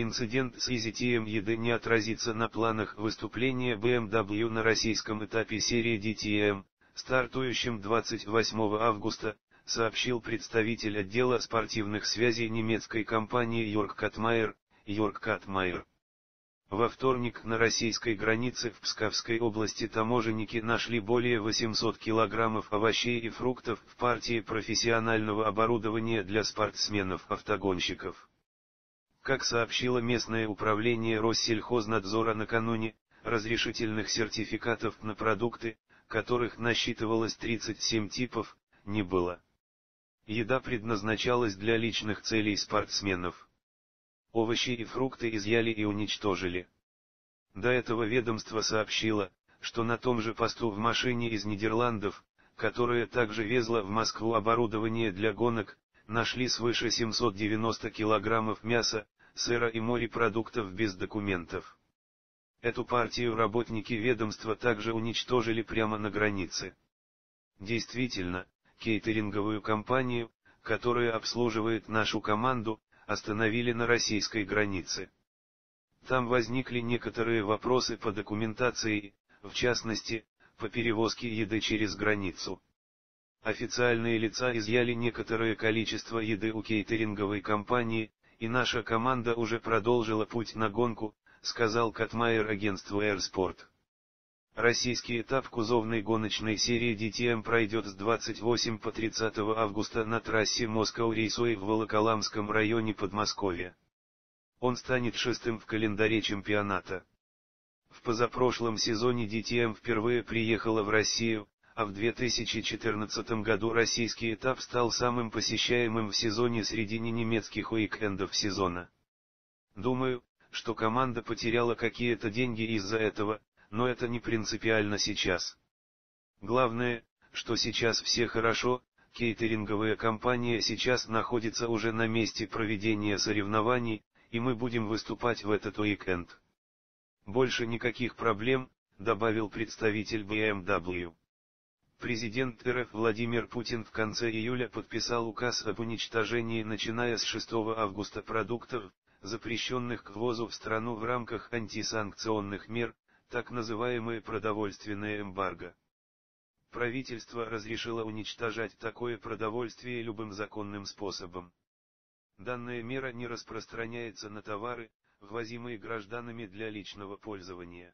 инцидент с изитием еды не отразится на планах выступления BMW на российском этапе серии DTM, стартующем 28 августа, сообщил представитель отдела спортивных связей немецкой компании Йорк Катмайер, Йорк Катмайер. Во вторник на российской границе в Псковской области таможенники нашли более 800 килограммов овощей и фруктов в партии профессионального оборудования для спортсменов-автогонщиков. Как сообщило местное управление Россельхознадзора накануне, разрешительных сертификатов на продукты, которых насчитывалось 37 типов, не было. Еда предназначалась для личных целей спортсменов. Овощи и фрукты изъяли и уничтожили. До этого ведомство сообщило, что на том же посту в машине из Нидерландов, которая также везла в Москву оборудование для гонок, нашли свыше 790 килограммов мяса, сыра и морепродуктов без документов. Эту партию работники ведомства также уничтожили прямо на границе. Действительно, кейтеринговую компанию, которая обслуживает нашу команду, остановили на российской границе. Там возникли некоторые вопросы по документации, в частности, по перевозке еды через границу. Официальные лица изъяли некоторое количество еды у кейтеринговой компании, и наша команда уже продолжила путь на гонку, сказал Катмайер агентству Airsport. Российский этап кузовной гоночной серии DTM пройдет с 28 по 30 августа на трассе Москва-Рейсуэй в Волоколамском районе Подмосковья. Он станет шестым в календаре чемпионата. В позапрошлом сезоне DTM впервые приехала в Россию, а в 2014 году российский этап стал самым посещаемым в сезоне среди ненемецких уикендов сезона. Думаю, что команда потеряла какие-то деньги из-за этого, но это не принципиально сейчас. Главное, что сейчас все хорошо, кейтеринговая компания сейчас находится уже на месте проведения соревнований, и мы будем выступать в этот уикенд. Больше никаких проблем, добавил представитель BMW. Президент РФ Владимир Путин в конце июля подписал указ об уничтожении начиная с 6 августа продуктов, запрещенных к ввозу в страну в рамках антисанкционных мер, так называемое продовольственное эмбарго. Правительство разрешило уничтожать такое продовольствие любым законным способом. Данная мера не распространяется на товары, ввозимые гражданами для личного пользования.